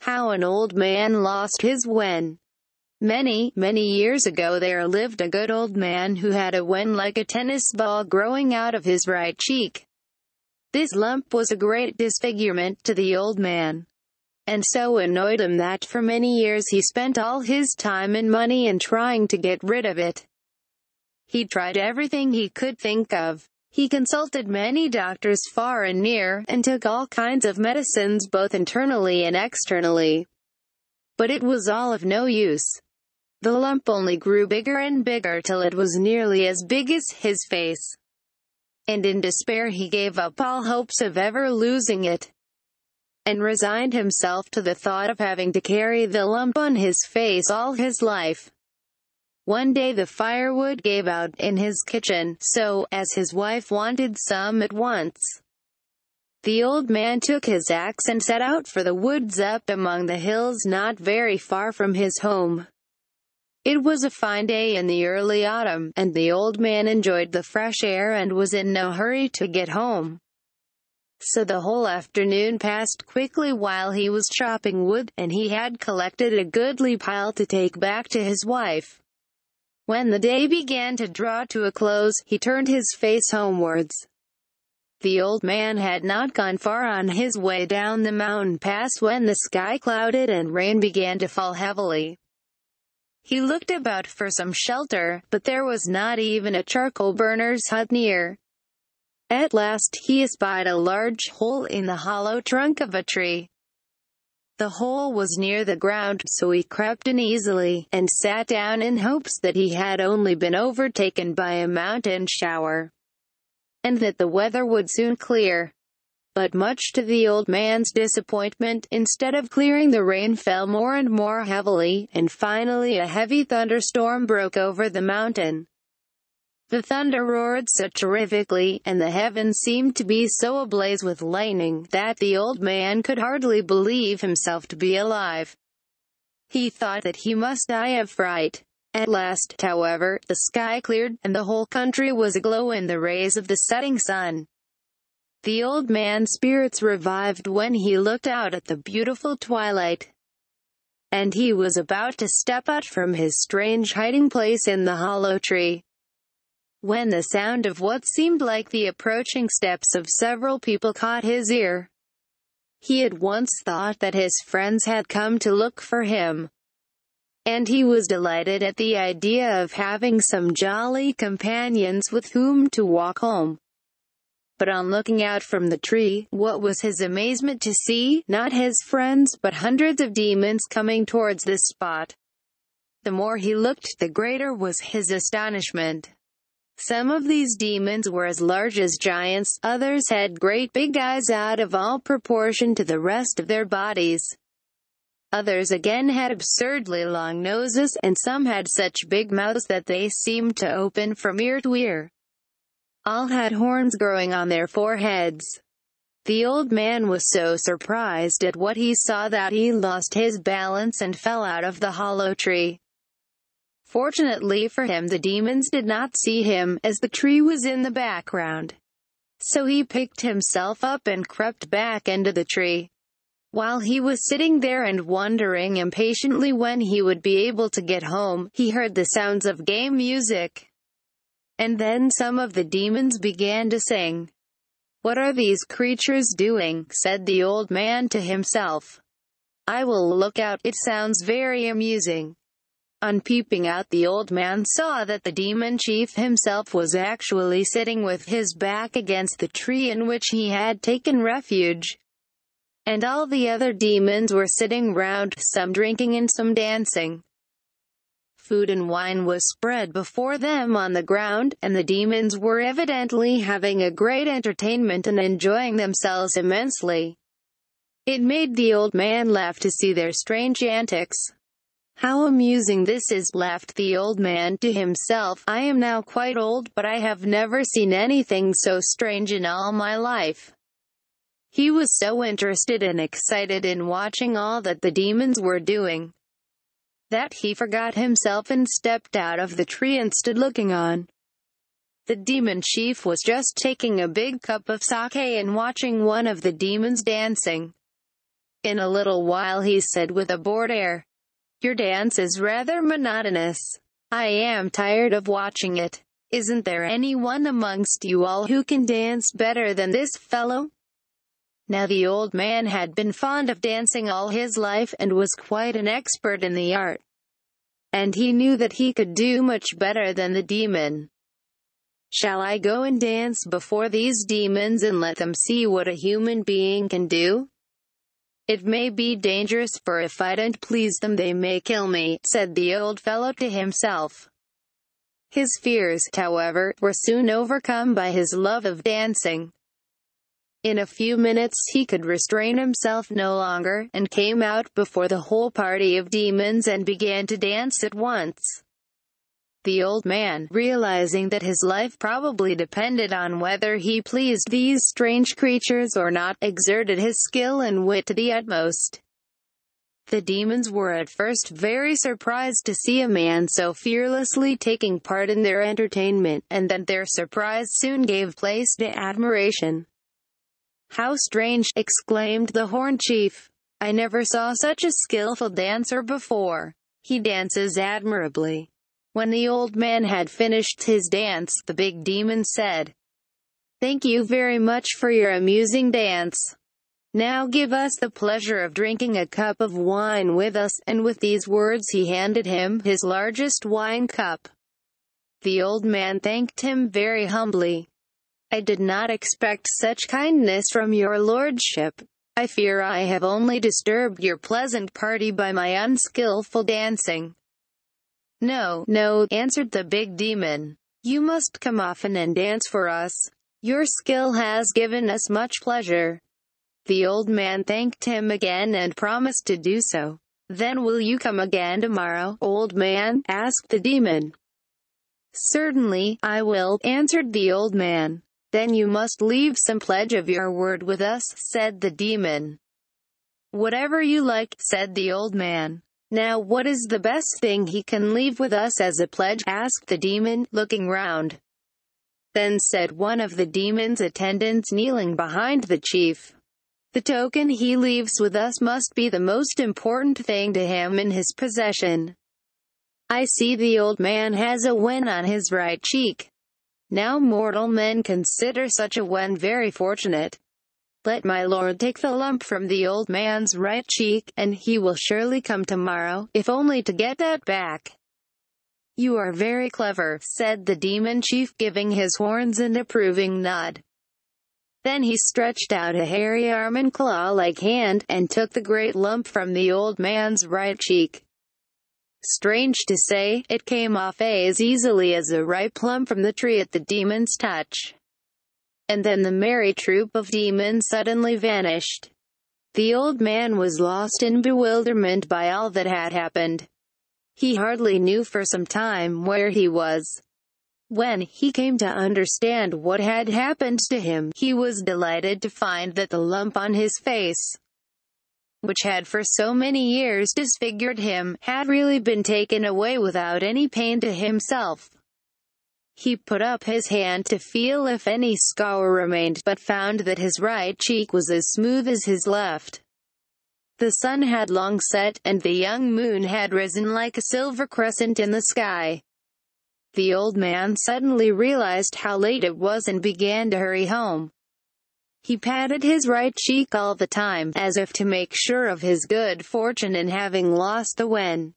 How an old man lost his wen. Many, many years ago there lived a good old man who had a wen like a tennis ball growing out of his right cheek. This lump was a great disfigurement to the old man, and so annoyed him that for many years he spent all his time and money in trying to get rid of it. He tried everything he could think of. He consulted many doctors far and near, and took all kinds of medicines both internally and externally. But it was all of no use. The lump only grew bigger and bigger till it was nearly as big as his face. And in despair he gave up all hopes of ever losing it, and resigned himself to the thought of having to carry the lump on his face all his life. One day the firewood gave out in his kitchen, so, as his wife wanted some at once, the old man took his axe and set out for the woods up among the hills not very far from his home. It was a fine day in the early autumn, and the old man enjoyed the fresh air and was in no hurry to get home. So the whole afternoon passed quickly while he was chopping wood, and he had collected a goodly pile to take back to his wife. When the day began to draw to a close, he turned his face homewards. The old man had not gone far on his way down the mountain pass when the sky clouded and rain began to fall heavily. He looked about for some shelter, but there was not even a charcoal burner's hut near. At last he espied a large hole in the hollow trunk of a tree. The hole was near the ground, so he crept in easily, and sat down in hopes that he had only been overtaken by a mountain shower, and that the weather would soon clear. But much to the old man's disappointment, instead of clearing the rain fell more and more heavily, and finally a heavy thunderstorm broke over the mountain. The thunder roared so terrifically, and the heavens seemed to be so ablaze with lightning, that the old man could hardly believe himself to be alive. He thought that he must die of fright. At last, however, the sky cleared, and the whole country was aglow in the rays of the setting sun. The old man's spirits revived when he looked out at the beautiful twilight. And he was about to step out from his strange hiding place in the hollow tree when the sound of what seemed like the approaching steps of several people caught his ear. He had once thought that his friends had come to look for him. And he was delighted at the idea of having some jolly companions with whom to walk home. But on looking out from the tree, what was his amazement to see, not his friends, but hundreds of demons coming towards this spot. The more he looked, the greater was his astonishment. Some of these demons were as large as giants, others had great big eyes out of all proportion to the rest of their bodies. Others again had absurdly long noses, and some had such big mouths that they seemed to open from ear to ear. All had horns growing on their foreheads. The old man was so surprised at what he saw that he lost his balance and fell out of the hollow tree. Fortunately for him the demons did not see him, as the tree was in the background. So he picked himself up and crept back into the tree. While he was sitting there and wondering impatiently when he would be able to get home, he heard the sounds of gay music. And then some of the demons began to sing. What are these creatures doing? said the old man to himself. I will look out, it sounds very amusing. On peeping out the old man saw that the demon chief himself was actually sitting with his back against the tree in which he had taken refuge. And all the other demons were sitting round, some drinking and some dancing. Food and wine was spread before them on the ground, and the demons were evidently having a great entertainment and enjoying themselves immensely. It made the old man laugh to see their strange antics. How amusing this is, laughed the old man to himself. I am now quite old, but I have never seen anything so strange in all my life. He was so interested and excited in watching all that the demons were doing, that he forgot himself and stepped out of the tree and stood looking on. The demon chief was just taking a big cup of sake and watching one of the demons dancing. In a little while he said with a bored air, Your dance is rather monotonous. I am tired of watching it. Isn't there anyone amongst you all who can dance better than this fellow? Now the old man had been fond of dancing all his life and was quite an expert in the art. And he knew that he could do much better than the demon. Shall I go and dance before these demons and let them see what a human being can do? It may be dangerous for if I don't please them they may kill me, said the old fellow to himself. His fears, however, were soon overcome by his love of dancing. In a few minutes he could restrain himself no longer, and came out before the whole party of demons and began to dance at once. The old man, realizing that his life probably depended on whether he pleased these strange creatures or not, exerted his skill and wit to the utmost. The demons were at first very surprised to see a man so fearlessly taking part in their entertainment, and then their surprise soon gave place to admiration. How strange, exclaimed the horn chief. I never saw such a skillful dancer before. He dances admirably. When the old man had finished his dance, the big demon said, Thank you very much for your amusing dance. Now give us the pleasure of drinking a cup of wine with us, and with these words he handed him his largest wine cup. The old man thanked him very humbly. I did not expect such kindness from your lordship. I fear I have only disturbed your pleasant party by my unskillful dancing. No, no, answered the big demon. You must come often and dance for us. Your skill has given us much pleasure. The old man thanked him again and promised to do so. Then will you come again tomorrow, old man? asked the demon. Certainly, I will, answered the old man. Then you must leave some pledge of your word with us, said the demon. Whatever you like, said the old man. Now what is the best thing he can leave with us as a pledge? asked the demon, looking round. Then said one of the demon's attendants kneeling behind the chief. The token he leaves with us must be the most important thing to him in his possession. I see the old man has a wen on his right cheek. Now mortal men consider such a wen very fortunate. Let my lord take the lump from the old man's right cheek, and he will surely come tomorrow, if only to get that back. You are very clever, said the demon chief giving his horns an approving nod. Then he stretched out a hairy arm and claw-like hand, and took the great lump from the old man's right cheek. Strange to say, it came off as easily as a ripe plum from the tree at the demon's touch. And then the merry troop of demons suddenly vanished. The old man was lost in bewilderment by all that had happened. He hardly knew for some time where he was. When he came to understand what had happened to him, he was delighted to find that the lump on his face, which had for so many years disfigured him, had really been taken away without any pain to himself. He put up his hand to feel if any scar remained, but found that his right cheek was as smooth as his left. The sun had long set, and the young moon had risen like a silver crescent in the sky. The old man suddenly realized how late it was and began to hurry home. He patted his right cheek all the time, as if to make sure of his good fortune in having lost the wen.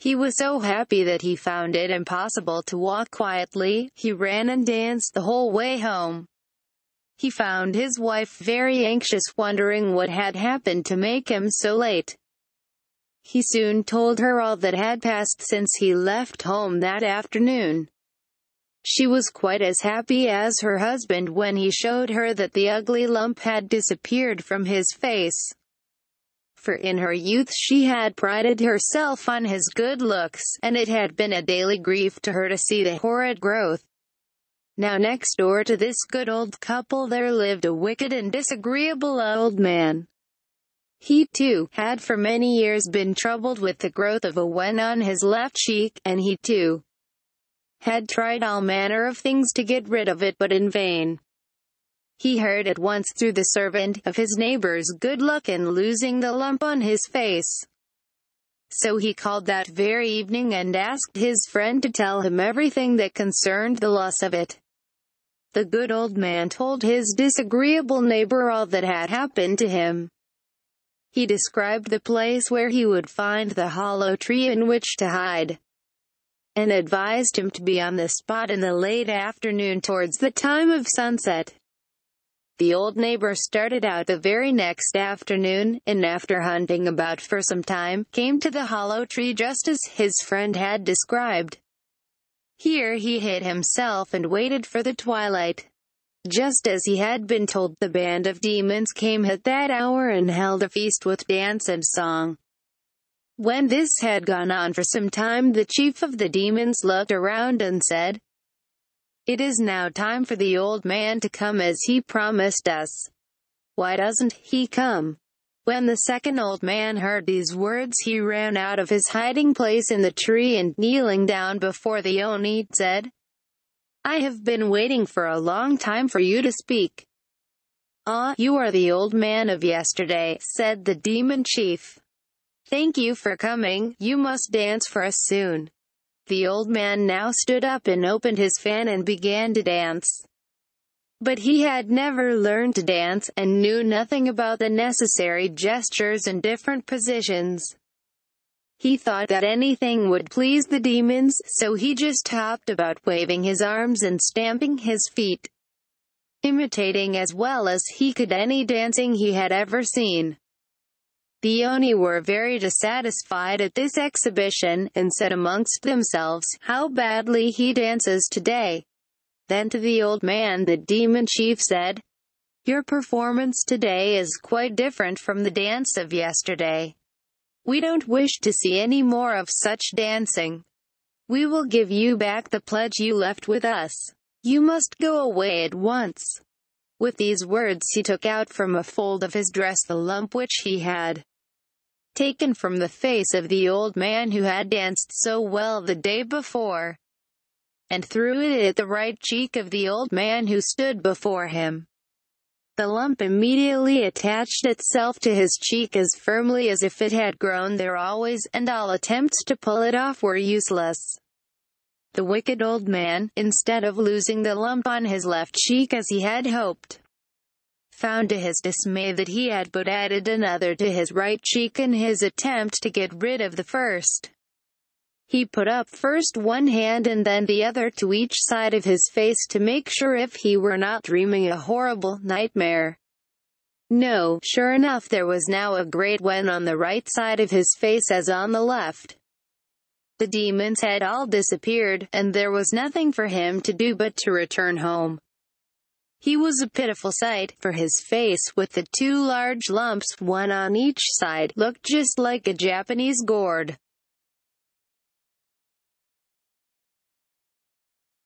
He was so happy that he found it impossible to walk quietly, he ran and danced the whole way home. He found his wife very anxious wondering what had happened to make him so late. He soon told her all that had passed since he left home that afternoon. She was quite as happy as her husband when he showed her that the ugly lump had disappeared from his face for in her youth she had prided herself on his good looks, and it had been a daily grief to her to see the horrid growth. Now next door to this good old couple there lived a wicked and disagreeable old man. He, too, had for many years been troubled with the growth of a wen on his left cheek, and he, too, had tried all manner of things to get rid of it but in vain. He heard at once through the servant of his neighbor's good luck in losing the lump on his face. So he called that very evening and asked his friend to tell him everything that concerned the loss of it. The good old man told his disagreeable neighbor all that had happened to him. He described the place where he would find the hollow tree in which to hide, and advised him to be on the spot in the late afternoon towards the time of sunset. The old neighbor started out the very next afternoon, and after hunting about for some time, came to the hollow tree just as his friend had described. Here he hid himself and waited for the twilight. Just as he had been told, the band of demons came at that hour and held a feast with dance and song. When this had gone on for some time the chief of the demons looked around and said, It is now time for the old man to come as he promised us. Why doesn't he come? When the second old man heard these words he ran out of his hiding place in the tree and kneeling down before the Oni, said, I have been waiting for a long time for you to speak. Ah, you are the old man of yesterday, said the demon chief. Thank you for coming, you must dance for us soon. The old man now stood up and opened his fan and began to dance. But he had never learned to dance, and knew nothing about the necessary gestures and different positions. He thought that anything would please the demons, so he just hopped about waving his arms and stamping his feet, imitating as well as he could any dancing he had ever seen. The Oni were very dissatisfied at this exhibition, and said amongst themselves, how badly he dances today. Then to the old man the demon chief said, Your performance today is quite different from the dance of yesterday. We don't wish to see any more of such dancing. We will give you back the pledge you left with us. You must go away at once. With these words he took out from a fold of his dress the lump which he had taken from the face of the old man who had danced so well the day before and threw it at the right cheek of the old man who stood before him. The lump immediately attached itself to his cheek as firmly as if it had grown there always, and all attempts to pull it off were useless. The wicked old man, instead of losing the lump on his left cheek as he had hoped, found to his dismay that he had but added another to his right cheek in his attempt to get rid of the first. He put up first one hand and then the other to each side of his face to make sure if he were not dreaming a horrible nightmare. No, sure enough there was now a great wen on the right side of his face as on the left. The demons had all disappeared, and there was nothing for him to do but to return home. He was a pitiful sight, for his face, with the two large lumps, one on each side, looked just like a Japanese gourd.